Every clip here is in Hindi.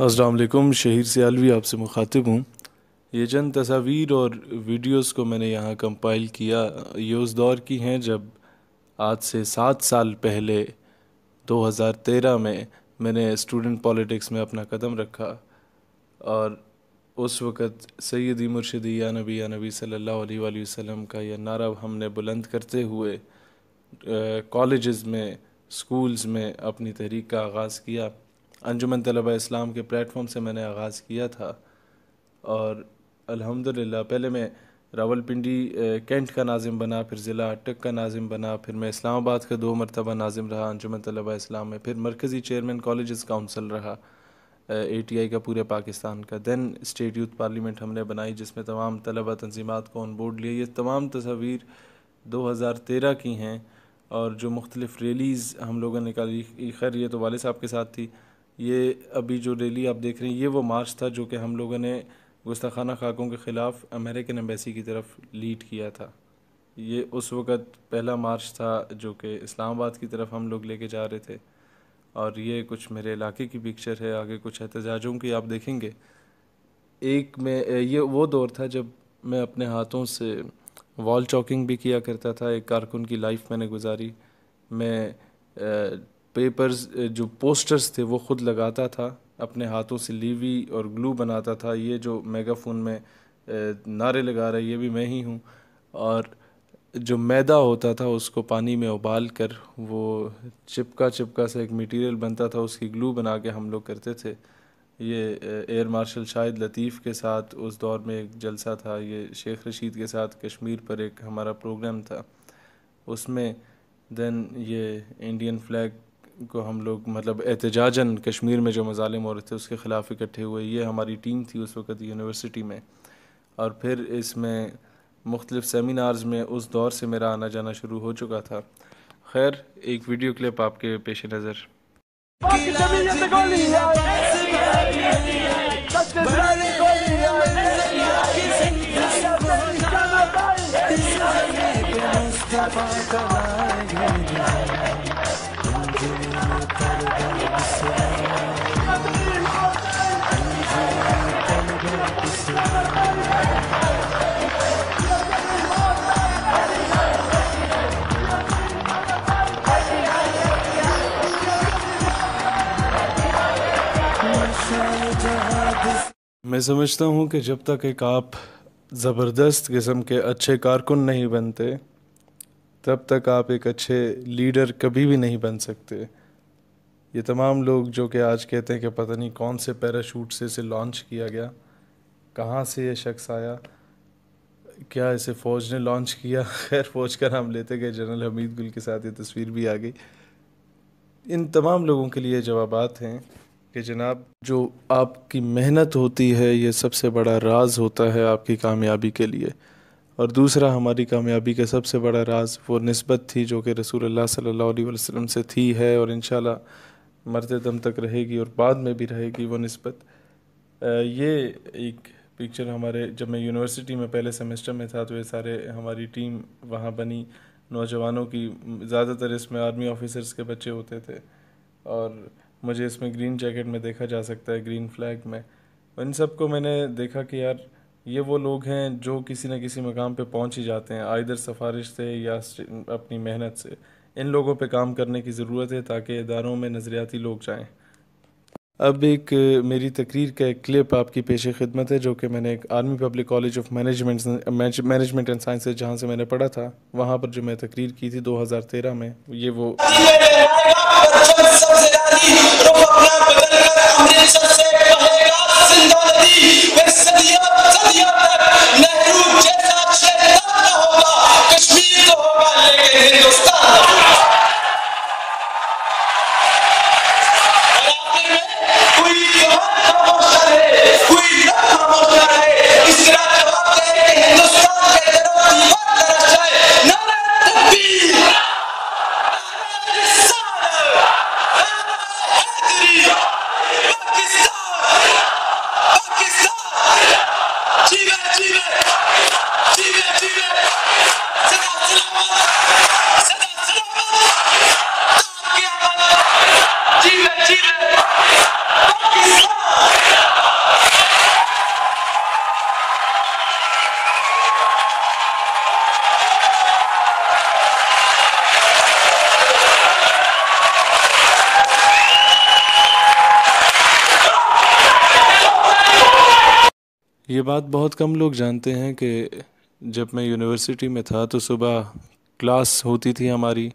असलकुम शहीर सियालवी आपसे मुखातिब हूँ। ये चंद तस्वीर और वीडियोस को मैंने यहाँ कंपाइल किया। ये उस दौर की हैं जब आज से सात साल पहले 2013 में मैंने स्टूडेंट पॉलिटिक्स में अपना कदम रखा और उस वक़्त सैदी मुर्शदी या नबी या नबी अलैहि वसल्लम का यह नारा हमने बुलंद करते हुए कॉलेज़ में, स्कूल्स में अपनी तहरीक का आगाज़ किया। अंजुमन तलबा इस्लाम के प्लेटफॉर्म से मैंने आगाज़ किया था और अल्हम्दुलिल्लाह, पहले मैं रावलपिंडी कैंट का नाजिम बना, फिर ज़िला अटक का नाजिम बना, फिर मैं इस्लामाबाद का दो मरतबा नाजिम रहा, अंजुमन तलबा इस्लाम में, फिर मरकज़ी चेयरमैन कॉलेज काउंसिल रहा, ए टी आई का पूरे पाकिस्तान का। दैन स्टेट यूथ पार्लियामेंट हमने बनाई, जिसमें तमाम तलबा तनजीमत को ऑन बोर्ड लिया। ये तमाम तस्वीर दो हज़ार तेरह की हैं और जो मुख्तलिफ़ रैलीज़ हम लोगों ने निकाली खैर, ये तो वाले साहब के साथ थी। ये अभी जो रैली आप देख रहे हैं, ये वो मार्च था जो कि हम लोगों ने गुस्ताखाना खाकों के ख़िलाफ़ अमेरिकन एम्बेसी की तरफ़ लीड किया था। ये उस वक़्त पहला मार्च था जो कि इस्लामाबाद की तरफ़ हम लोग लेके जा रहे थे। और ये कुछ मेरे इलाके की पिक्चर है, आगे कुछ एहतजाजों की आप देखेंगे। एक में, ये वो दौर था जब मैं अपने हाथों से वॉल चॉकिंग भी किया करता था, एक कारकुन की लाइफ मैंने गुजारी। मैं पेपर्स जो पोस्टर्स थे, वो ख़ुद लगाता था, अपने हाथों से लीवी और ग्लू बनाता था। ये जो मेगाफोन में नारे लगा रहा है, ये भी मैं ही हूँ। और जो मैदा होता था, उसको पानी में उबाल कर, वो चिपका चिपका सा एक मटेरियल बनता था, उसकी ग्लू बना के हम लोग करते थे। ये एयर मार्शल शाहिद लतीफ़ के साथ, उस दौर में एक जलसा था। ये शेख रशीद के साथ कश्मीर पर एक हमारा प्रोग्राम था। उसमें देन ये इंडियन फ्लैग को हम लोग मतलब एहतजाजन कश्मीर में जो मजालिम हो रहे थे, उसके ख़िलाफ़ इकट्ठे हुए। ये हमारी टीम थी उस वक़्त यूनिवर्सिटी में। और फिर इसमें मुख्तलिफ़ सेमिनार्स में उस दौर से मेरा आना जाना शुरू हो चुका था। खैर, एक वीडियो क्लिप आपके पेश नज़र। मैं समझता हूँ कि जब तक एक आप ज़बरदस्त किस्म के अच्छे कारकुन नहीं बनते, तब तक आप एक अच्छे लीडर कभी भी नहीं बन सकते। ये तमाम लोग जो कि आज कहते हैं कि पता नहीं कौन से पैराशूट से इसे लॉन्च किया गया, कहाँ से ये शख्स आया, क्या इसे फ़ौज ने लॉन्च किया? खैर, फ़ौज का नाम लेते गए, जनरल हमीद गुल के साथ ये तस्वीर भी आ गई। इन तमाम लोगों के लिए जवाब हैं। कि जनाब, जो आपकी मेहनत होती है, ये सबसे बड़ा राज होता है आपकी कामयाबी के लिए। और दूसरा, हमारी कामयाबी का सबसे बड़ा राज वो नस्बत थी जो कि रसूल अल्लाह सल्लल्लाहु अलैहि वसल्लम से थी, है और इन मरते दम तक रहेगी और बाद में भी रहेगी वो नस्बत। ये एक पिक्चर हमारे, जब मैं यूनिवर्सिटी में पहले सेमेस्टर में था तो ये सारे, हमारी टीम वहाँ बनी। नौजवानों की, ज़्यादातर इसमें आर्मी ऑफिसर्स के बच्चे होते थे। और मुझे इसमें ग्रीन जैकेट में देखा जा सकता है ग्रीन फ्लैग में। इन सबको मैंने देखा कि यार, ये वो लोग हैं जो किसी न किसी मकाम पे पहुँच ही जाते हैं, आइधर सफारिश से या अपनी मेहनत से। इन लोगों पे काम करने की ज़रूरत है ताकि इदारों में नज़रियाती लोग जाएँ। अब एक, मेरी तकरीर का एक क्लिप आपकी पेश खिदमत है, जो कि मैंने एक army public college of management management and sciences, जहाँ से मैंने पढ़ा था, वहाँ पर जो मैं तकरीर की थी 2013 में, ये वो Pakistan! Pakistan! ये बात बहुत कम लोग जानते हैं कि जब मैं यूनिवर्सिटी में था तो सुबह क्लास होती थी हमारी,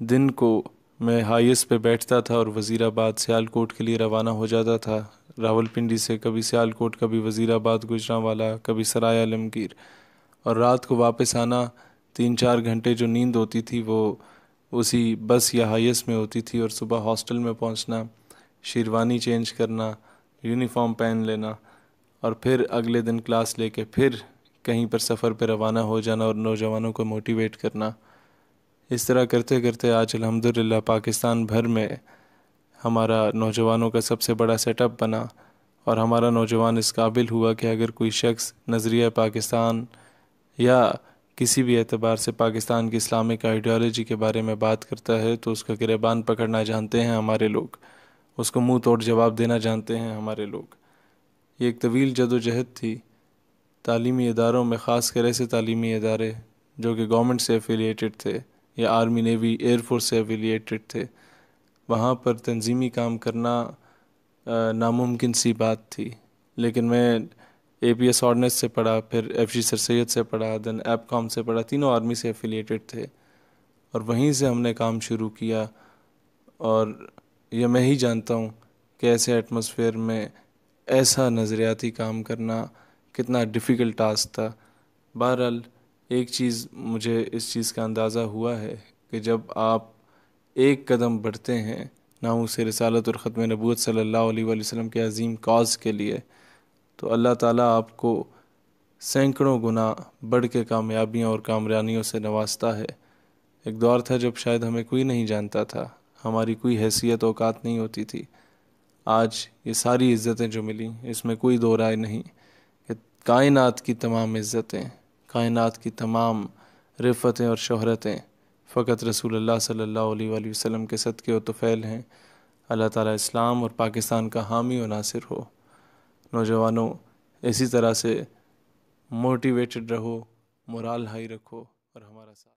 दिन को मैं हाईएस पे बैठता था और वज़ीराबाद सियालकोट के लिए रवाना हो जाता था। रावलपिंडी से कभी सियालकोट, कभी वज़ीराबाद, गुजरावाला, कभी सराय आलमगीर। और रात को वापस आना तीन चार घंटे जो नींद होती थी वो उसी बस या हाईएस में होती थी और सुबह हॉस्टल में पहुँचना, शेरवानी चेंज करना यूनिफॉर्म पहन लेना। और फिर अगले दिन क्लास लेके फिर कहीं पर सफ़र पर रवाना हो जाना और नौजवानों को मोटिवेट करना। इस तरह करते करते आज अल्हम्दुलिल्लाह पाकिस्तान भर में हमारा नौजवानों का सबसे बड़ा सेटअप बना और हमारा नौजवान इस काबिल हुआ कि अगर कोई शख्स नज़रिया पाकिस्तान या किसी भी एतबार से पाकिस्तान की इस्लामिक आइडियोलॉजी के बारे में बात करता है तो उसका गिरबान पकड़ना जानते हैं हमारे लोग। उसको मुँह तोड़ जवाब देना जानते हैं हमारे लोग। ये एक तवील जदोजहद थी, तालीमी इदारों में ख़ास कर ऐसे तालीमी इदारे जो कि गवर्नमेंट से एफिलिएटेड थे या आर्मी, नेवी एयरफोर्स से एफिलिएटेड थे। वहाँ पर तंजीमी काम करना नामुमकिन सी बात थी। लेकिन मैं ए पी एस ऑर्डनेस से पढ़ा, फिर एफ़ जी सर सैद से पढ़ा देन एप कॉम से पढ़ा, तीनों आर्मी से एफिलिएटेड थे। और वहीं से हमने काम शुरू किया। और यह मैं ही जानता हूँ कि ऐसे एटमोसफेयर में ऐसा नज़रियाती काम करना कितना डिफ़िकल्ट टास्क था। बहरहाल, एक चीज़ मुझे इस चीज़ का अंदाज़ा हुआ है कि जब आप एक कदम बढ़ते हैं, ना से रसालत और ख़त्म नबूत अलैहि वसल्लम के अजीम कॉज के लिए तो अल्लाह ताला आपको सैकड़ों गुना बढ़ के कामयाबियों और कामरानियों से नवाजता है। एक दौर था जब शायद हमें कोई नहीं जानता था, हमारी कोई हैसियत औकात नहीं होती थी। आज ये सारी इज़्ज़तें जो मिली, इसमें कोई दो राय नहीं कि कायनात की तमाम इज़्ज़तें, कायनात की तमाम रिफ़तें और शहरतें फ़कत रसूलुल्लाह सल्लल्लाहु अलैहि वसल्लम के सदक़े व तुफ़ैल हैं। अल्लाह ताला इस्लाम और पाकिस्तान का हामी व नासिर हो। नौजवानों, इसी तरह से मोटिवेटेड रहो, मोराल हाई रखो और हमारा साथ